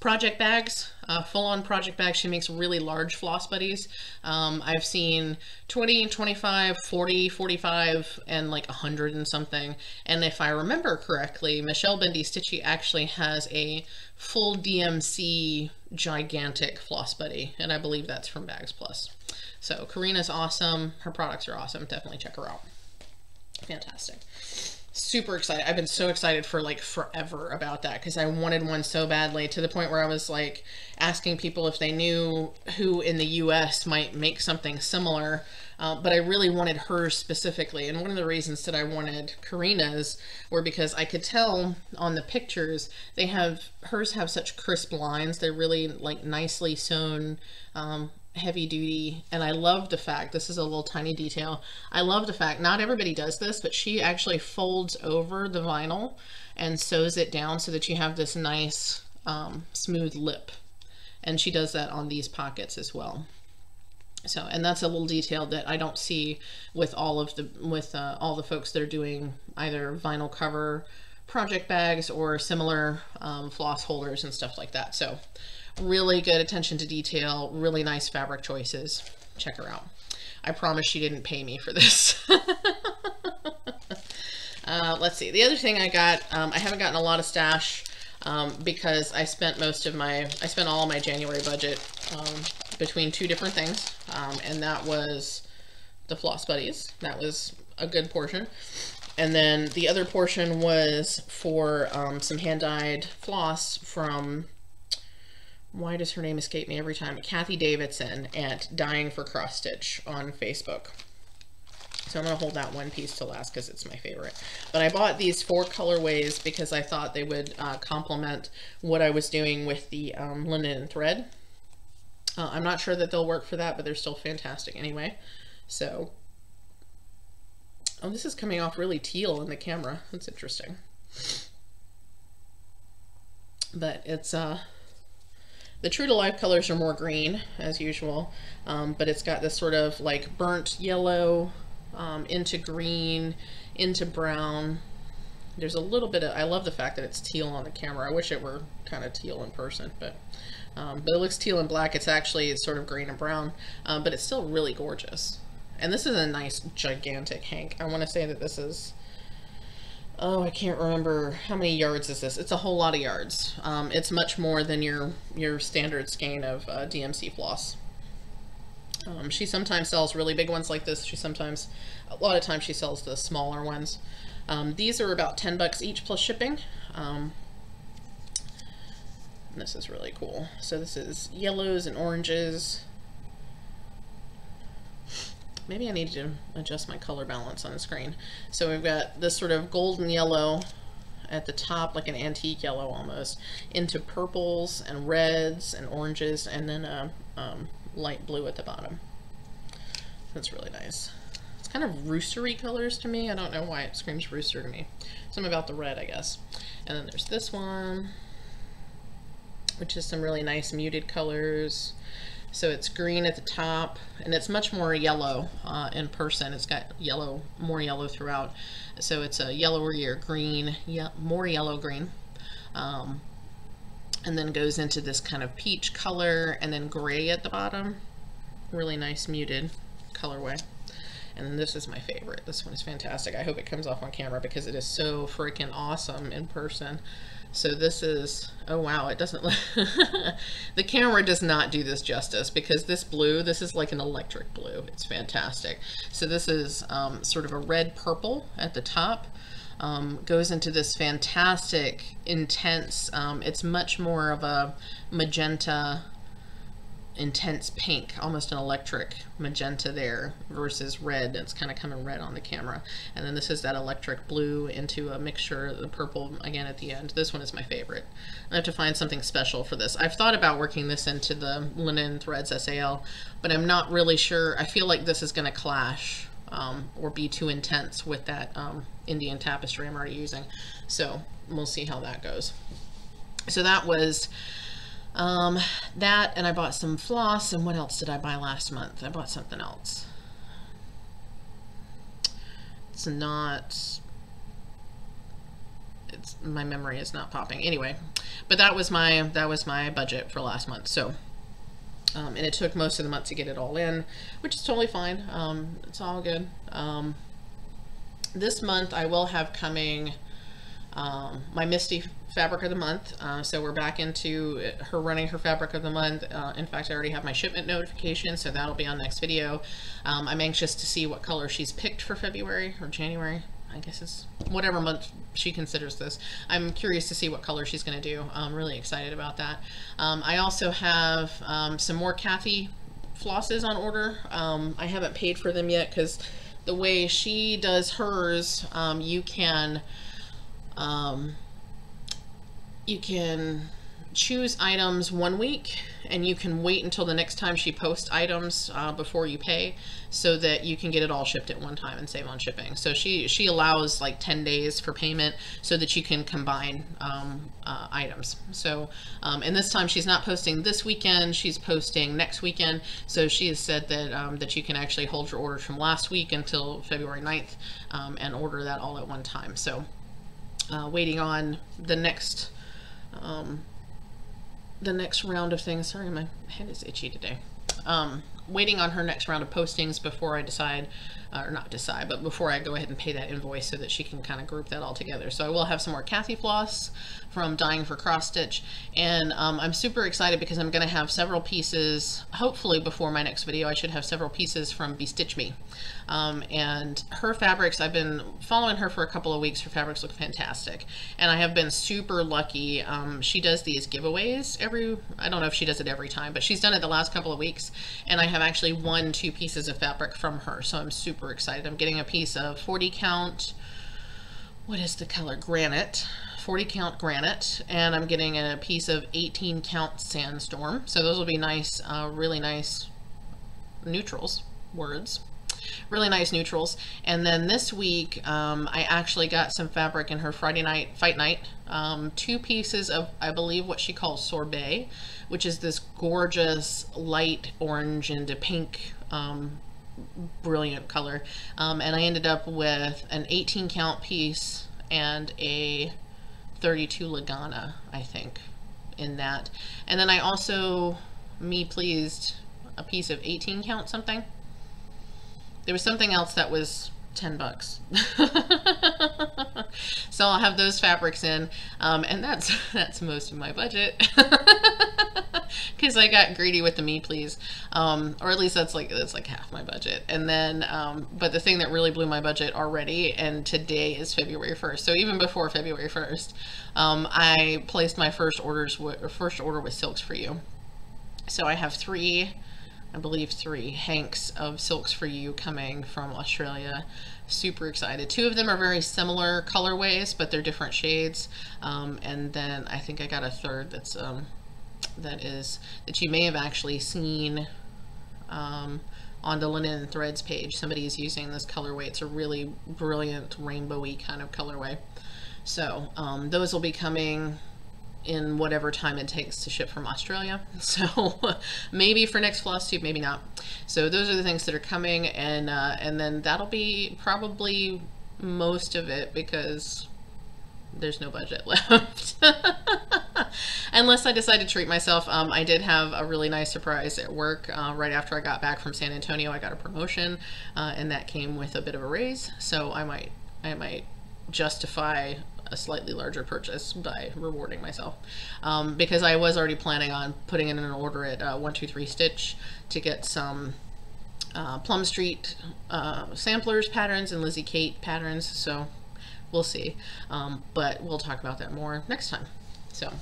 project bags, uh, full-on project bags. She makes really large floss buddies. Um, I've seen 20, 25, 40, 45, and like 100 and something. And if I remember correctly, Michelle Bendy Stitchy actually has a full DMC gigantic floss buddy, and I believe that's from Bagzplus. So Corina's awesome. Her products are awesome. Definitely check her out. Fantastic super excited. I've been so excited for like forever about that because I wanted one so badly to the point where I was like asking people if they knew who in the US might make something similar. Uh, but I really wanted hers specifically. And one of the reasons that I wanted Corina's were because I could tell on the pictures, they have, hers have such crisp lines. They're really like nicely sewn, um, heavy duty and I love the fact this is a little tiny detail I love the fact not everybody does this but she actually folds over the vinyl and sews it down so that you have this nice um, smooth lip. And she does that on these pockets as well. So and that's a little detail that I don't see with all of the with uh, all the folks that are doing either vinyl cover project bags or similar um, floss holders and stuff like that. So Really good attention to detail, really nice fabric choices. Check her out. I promise she didn't pay me for this. uh, let's see. The other thing I got, um, I haven't gotten a lot of stash um, because I spent most of my, I spent all my January budget um, between two different things. Um, and that was the Floss Buddies. That was a good portion. And then the other portion was for um, some hand-dyed floss from why does her name escape me every time? Cathy Davidson at Dyeing for Cross Stitch on Facebook. So I'm going to hold that one piece to last because it's my favorite. But I bought these four colorways because I thought they would uh, complement what I was doing with the um, linen and thread. Uh, I'm not sure that they'll work for that, but they're still fantastic anyway. So, oh, this is coming off really teal in the camera. That's interesting. But it's, uh, the true to life colors are more green as usual, um, but it's got this sort of like burnt yellow um, into green, into brown. There's a little bit of, I love the fact that it's teal on the camera. I wish it were kind of teal in person, but um, but it looks teal and black. It's actually it's sort of green and brown, um, but it's still really gorgeous. And this is a nice gigantic hank. I want to say that this is oh, I can't remember how many yards is this. It's a whole lot of yards. Um, it's much more than your your standard skein of uh, DMC floss. Um, she sometimes sells really big ones like this. She sometimes, a lot of times she sells the smaller ones. Um, these are about 10 bucks each plus shipping. Um, this is really cool. So this is yellows and oranges. Maybe I need to adjust my color balance on the screen. So we've got this sort of golden yellow at the top, like an antique yellow almost, into purples and reds and oranges, and then a um, light blue at the bottom. That's really nice. It's kind of roostery colors to me. I don't know why it screams rooster to me. Something about the red, I guess. And then there's this one, which is some really nice muted colors. So it's green at the top, and it's much more yellow uh, in person. It's got yellow, more yellow throughout. So it's a yellower green, yeah, more yellow green. Um, and then goes into this kind of peach color and then gray at the bottom. Really nice muted colorway. And this is my favorite. This one is fantastic. I hope it comes off on camera because it is so freaking awesome in person. So this is, oh wow, it doesn't, look the camera does not do this justice because this blue, this is like an electric blue. It's fantastic. So this is um, sort of a red purple at the top. Um, goes into this fantastic, intense, um, it's much more of a magenta intense pink, almost an electric magenta there versus red. that's kind of coming red on the camera. And then this is that electric blue into a mixture, of the purple again at the end. This one is my favorite. I have to find something special for this. I've thought about working this into the linen threads SAL, but I'm not really sure. I feel like this is going to clash um, or be too intense with that um, Indian tapestry I'm already using. So we'll see how that goes. So that was um, that, and I bought some floss, and what else did I buy last month? I bought something else. It's not, it's, my memory is not popping. Anyway, but that was my, that was my budget for last month, so. Um, and it took most of the month to get it all in, which is totally fine. Um, it's all good. Um, this month I will have coming um, my Misty fabric of the month. Uh, so we're back into her running her fabric of the month. Uh, in fact, I already have my shipment notification, so that'll be on next video. Um, I'm anxious to see what color she's picked for February or January. I guess it's whatever month she considers this. I'm curious to see what color she's going to do. I'm really excited about that. Um, I also have um, some more Cathy flosses on order. Um, I haven't paid for them yet because the way she does hers, um, you can um, you can choose items one week and you can wait until the next time she posts items uh, before you pay so that you can get it all shipped at one time and save on shipping. So she, she allows like 10 days for payment so that you can combine um, uh, items. So, um, and this time she's not posting this weekend, she's posting next weekend. So she has said that, um, that you can actually hold your orders from last week until February 9th um, and order that all at one time. So uh, waiting on the next um, the next round of things. Sorry, my head is itchy today. Um, waiting on her next round of postings before I decide, uh, or not decide, but before I go ahead and pay that invoice so that she can kind of group that all together. So I will have some more Cathy floss from Dyeing for Cross Stitch. And um, I'm super excited because I'm going to have several pieces, hopefully before my next video, I should have several pieces from BeStitchMe. Um, and her fabrics, I've been following her for a couple of weeks. Her fabrics look fantastic. And I have been super lucky. Um, she does these giveaways every, I don't know if she does it every time, but she's done it the last couple of weeks. And I have actually won two pieces of fabric from her. So I'm super excited. I'm getting a piece of 40 count, what is the color? Granite. 40 count granite and I'm getting a piece of 18 count sandstorm. So those will be nice, uh, really nice neutrals, words. Really nice neutrals. And then this week, um, I actually got some fabric in her Friday night, fight night. Um, two pieces of, I believe, what she calls sorbet, which is this gorgeous light orange and pink um, brilliant color. Um, and I ended up with an 18 count piece and a 32 Lugana, I think, in that. And then I also, me pleased, a piece of 18 count something. There was something else that was 10 bucks. so I'll have those fabrics in, um, and that's that's most of my budget. Because because I got greedy with the me please, um, or at least that's like that's like half my budget. And then, um, but the thing that really blew my budget already, and today is February first. So even before February first, um, I placed my first orders first order with Silks4U. So I have three, I believe three hanks of Silks4U coming from Australia super excited. Two of them are very similar colorways, but they're different shades. Um, and then I think I got a third that's um, that is that you may have actually seen um, on the Linen Threads page. Somebody is using this colorway. It's a really brilliant rainbowy kind of colorway. So um, those will be coming in whatever time it takes to ship from Australia. So maybe for next floss tube, maybe not. So those are the things that are coming, and uh, and then that'll be probably most of it because there's no budget left. Unless I decide to treat myself. Um, I did have a really nice surprise at work uh, right after I got back from San Antonio. I got a promotion, uh, and that came with a bit of a raise. So I might I might justify a slightly larger purchase by rewarding myself. Um, because I was already planning on putting in an order at uh, 123 Stitch to get some uh, Plum Street uh, samplers patterns and Lizzie Kate patterns so we'll see. Um, but we'll talk about that more next time. So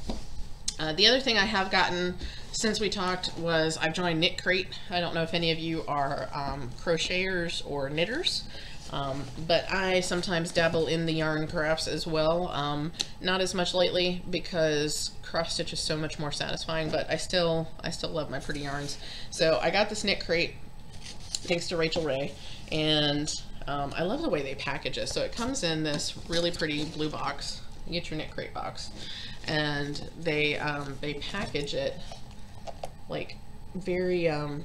uh, the other thing I have gotten since we talked was I've joined KnitCrate. I don't know if any of you are um, crocheters or knitters um, but I sometimes dabble in the yarn crafts as well. Um, not as much lately because cross stitch is so much more satisfying, but I still I still love my pretty yarns. So I got this KnitCrate thanks to Rachel Ray, and um, I love the way they package it. So it comes in this really pretty blue box. You get your KnitCrate box, and they um, they package it like very um,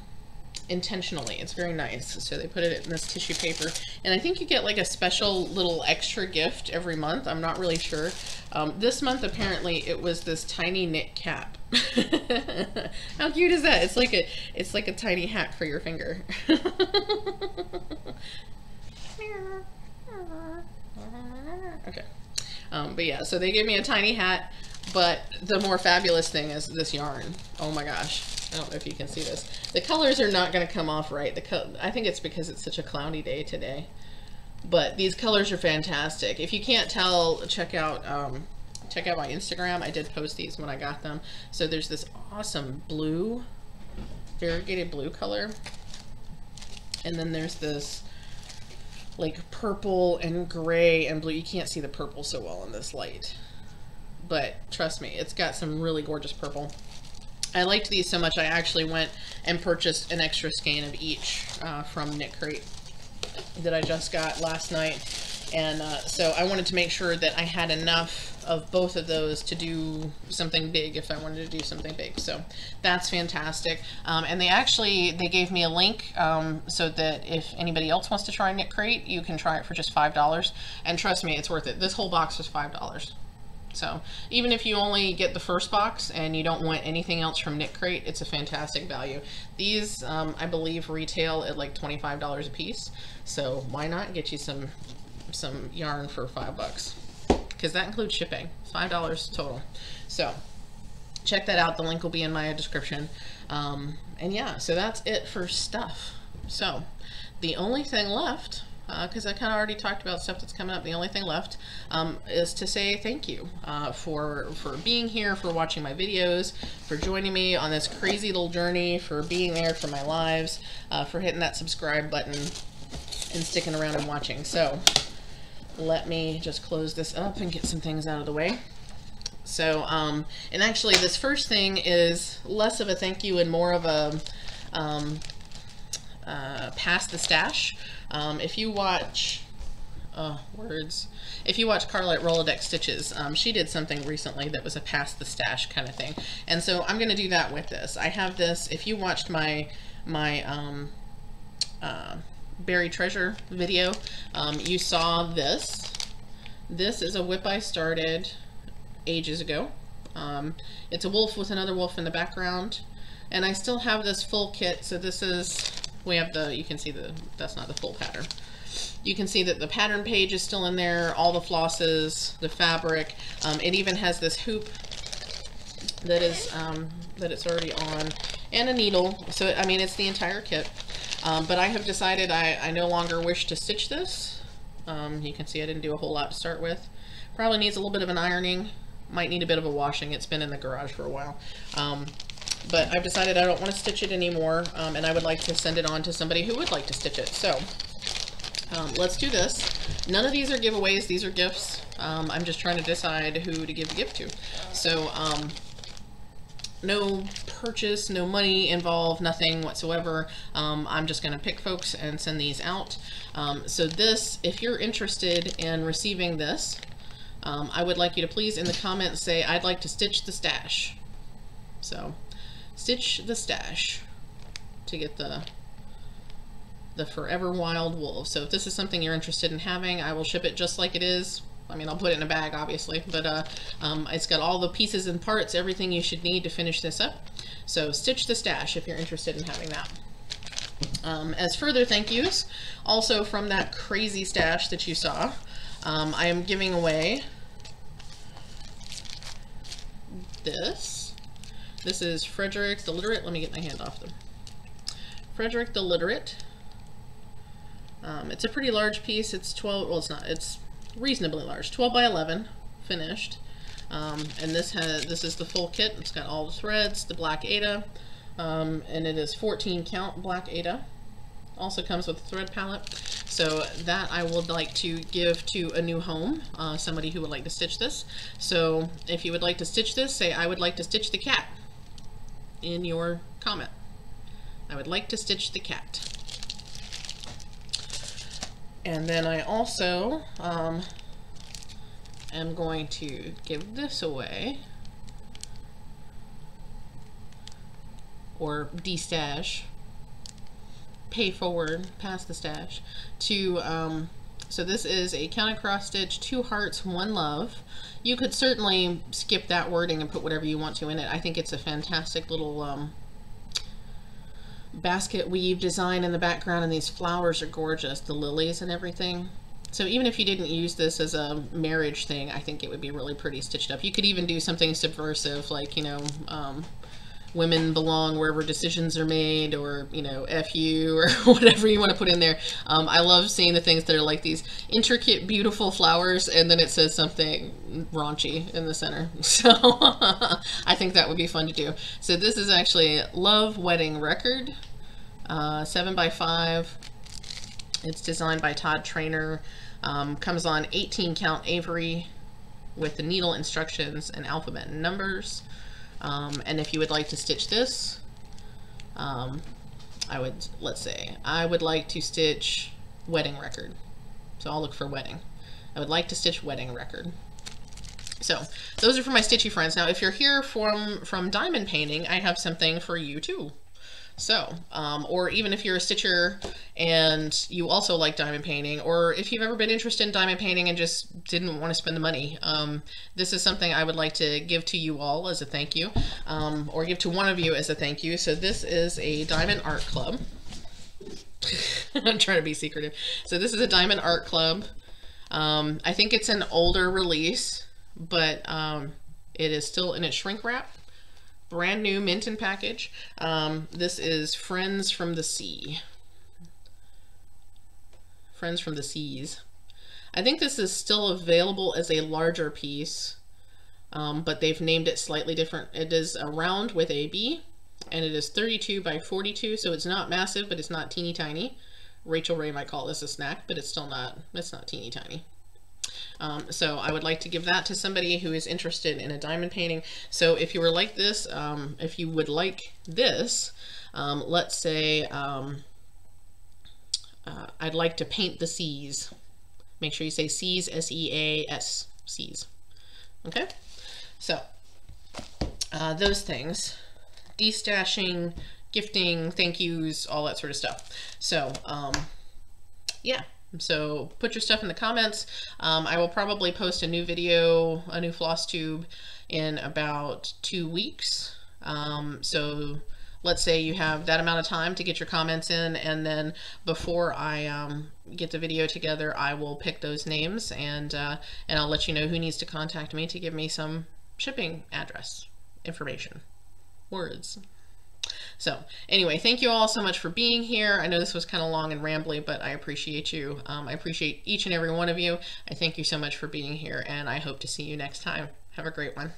intentionally. It's very nice. So they put it in this tissue paper. And I think you get like a special little extra gift every month. I'm not really sure. Um, this month, apparently, it was this tiny knit cap. How cute is that? It's like a, it's like a tiny hat for your finger. okay. Um, but yeah, so they gave me a tiny hat, but the more fabulous thing is this yarn. Oh my gosh. I don't know if you can see this. The colors are not going to come off right. The I think it's because it's such a cloudy day today. But these colors are fantastic. If you can't tell, check out um, check out my Instagram. I did post these when I got them. So there's this awesome blue, variegated blue color. And then there's this like purple and gray and blue. You can't see the purple so well in this light. But trust me, it's got some really gorgeous purple. I liked these so much I actually went and purchased an extra skein of each uh, from KnitCrate that I just got last night. And uh, so I wanted to make sure that I had enough of both of those to do something big if I wanted to do something big. So that's fantastic. Um, and they actually, they gave me a link um, so that if anybody else wants to try KnitCrate, you can try it for just $5. And trust me, it's worth it. This whole box was $5. So even if you only get the first box and you don't want anything else from KnitCrate, it's a fantastic value. These, um, I believe, retail at like $25 a piece. So why not get you some some yarn for five bucks? Because that includes shipping, $5 total. So check that out. The link will be in my description. Um, and yeah, so that's it for stuff. So the only thing left because uh, I kind of already talked about stuff that's coming up. The only thing left um, is to say thank you uh, for for being here, for watching my videos, for joining me on this crazy little journey, for being there for my lives, uh, for hitting that subscribe button and sticking around and watching. So let me just close this up and get some things out of the way. So, um, and actually this first thing is less of a thank you and more of a um, uh, pass the stash. Um, if you watch, oh, words. If you watch Carla at Rolodex Stitches, um, she did something recently that was a pass the stash kind of thing. And so I'm going to do that with this. I have this, if you watched my, my, um, uh, Buried Treasure video, um, you saw this. This is a whip I started ages ago. Um, it's a wolf with another wolf in the background. And I still have this full kit, so this is we have the, you can see the, that's not the full pattern. You can see that the pattern page is still in there, all the flosses, the fabric. Um, it even has this hoop that is um, that it's already on, and a needle. So I mean, it's the entire kit. Um, but I have decided I, I no longer wish to stitch this. Um, you can see I didn't do a whole lot to start with. Probably needs a little bit of an ironing. Might need a bit of a washing. It's been in the garage for a while. But I've decided I don't want to stitch it anymore, um, and I would like to send it on to somebody who would like to stitch it. So um, let's do this. None of these are giveaways. These are gifts. Um, I'm just trying to decide who to give a gift to. So um, no purchase, no money involved, nothing whatsoever. Um, I'm just going to pick folks and send these out. Um, so this, if you're interested in receiving this, I would like you to please in the comments say, I'd like to stitch the stash. So, stitch the stash to get the the Forever Wild Wool. So if this is something you're interested in having, I will ship it just like it is I mean, I'll put it in a bag, obviously, but uh, um, it's got all the pieces and parts, everything you should need to finish this up. So stitch the stash if you're interested in having that. Um, as further thank yous, also from that crazy stash that you saw, um, I am giving away this. This is Frederick the Literate. Let me get my hand off them. Frederick the Literate. Um, it's a pretty large piece. It's 12, well, it's not, it's reasonably large, 12 by 11, finished. Um, and this has this is the full kit. It's got all the threads, the black Aida, um, and it is 14 count black Aida. Also comes with a thread palette. So that I would like to give to a new home, uh, somebody who would like to stitch this. So if you would like to stitch this, say I would like to stitch the cat in your comment. I would like to stitch the cat. And then I also um, am going to give this away or destash, pay forward, pass the stash, to, um, so this is a counter cross stitch, two hearts, one love. You could certainly skip that wording and put whatever you want to in it. I think it's a fantastic little um, basket weave design in the background and these flowers are gorgeous, the lilies and everything. So even if you didn't use this as a marriage thing, I think it would be really pretty stitched up. You could even do something subversive like, you know, um, women belong wherever decisions are made or you know fu or whatever you want to put in there. Um, i love seeing the things that are like these intricate beautiful flowers and then it says something raunchy in the center. So i think that would be fun to do. So this is actually love wedding record uh, 7 by 5 it's designed by todd trainer um, comes on 18 count avery with the needle instructions and alphabet and numbers um, and if you would like to stitch this, um, I would, let's say, I would like to stitch wedding record. So I'll look for wedding. I would like to stitch wedding record. So those are for my stitchy friends. Now, if you're here from, from diamond painting, I have something for you too. So, um, or even if you're a stitcher and you also like diamond painting, or if you've ever been interested in diamond painting and just didn't want to spend the money, um, this is something I would like to give to you all as a thank you, um, or give to one of you as a thank you. So this is a Diamond Art Club. I'm trying to be secretive. So this is a Diamond Art Club. Um, I think it's an older release, but um, it is still in its shrink wrap brand new Minton package. Um, this is Friends from the Sea. Friends from the Seas. I think this is still available as a larger piece, um, but they've named it slightly different. It is a round with a B, and it is 32 by 42, so it's not massive, but it's not teeny tiny. Rachel Ray might call this a snack, but it's still not, it's not teeny tiny. Um, so I would like to give that to somebody who is interested in a diamond painting. So if you were like this, um, if you would like this, um, let's say um, uh, I'd like to paint the seas. Make sure you say seas, S-E-A-S, seas. Okay? So uh, those things, destashing, gifting, thank yous, all that sort of stuff. So um, yeah. So put your stuff in the comments. Um, I will probably post a new video, a new floss tube in about two weeks. Um, so let's say you have that amount of time to get your comments in and then before I um, get the video together I will pick those names and uh, and I'll let you know who needs to contact me to give me some shipping address information. Words. So anyway, thank you all so much for being here. I know this was kind of long and rambly, but I appreciate you. Um, I appreciate each and every one of you. I thank you so much for being here and I hope to see you next time. Have a great one.